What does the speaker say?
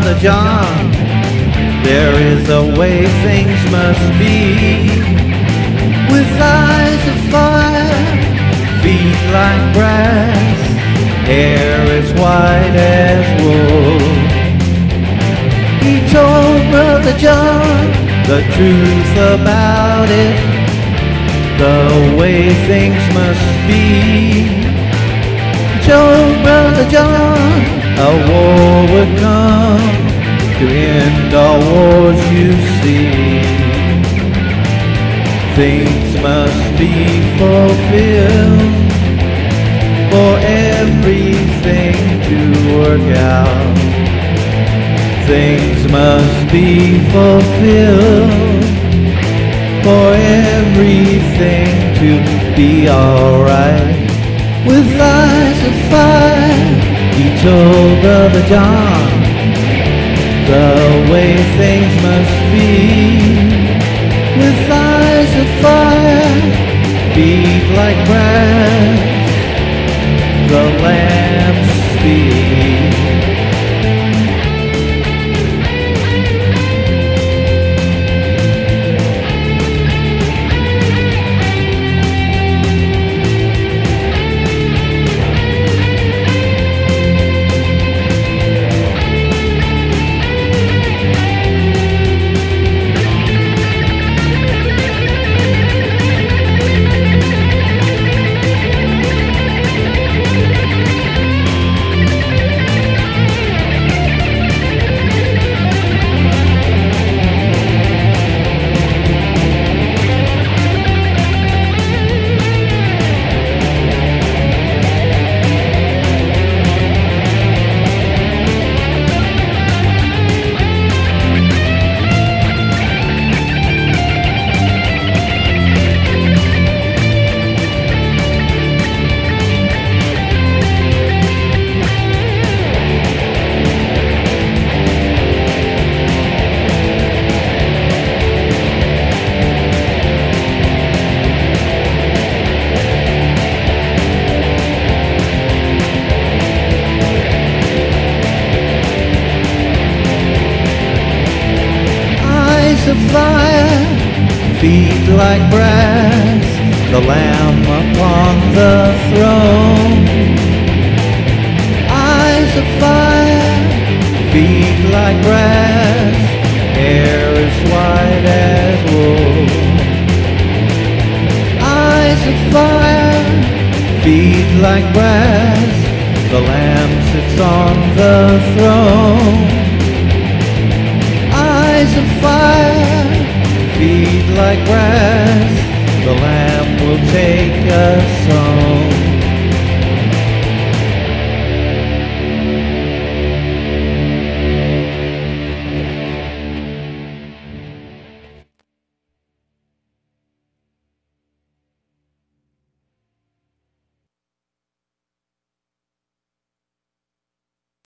Brother John. There is a way things must be. With eyes of fire, feet like brass, hair as white as wool. He told Brother John the truth about it, the way things must be. He told Brother John a war would come to end all wars you see. Things must be fulfilled for everything to work out. Things must be fulfilled for everything to be alright. With eyes of fire, he told Brother John the way things must be. With eyes of fire, feet like brass, the lamb speak. Feet like brass, the Lamb upon the throne. Eyes of fire, feet like brass, hair as white as wool. Eyes of fire, feet like brass, the Lamb sits on the throne eyes of fire, feet like grass, the Lamb will take us home.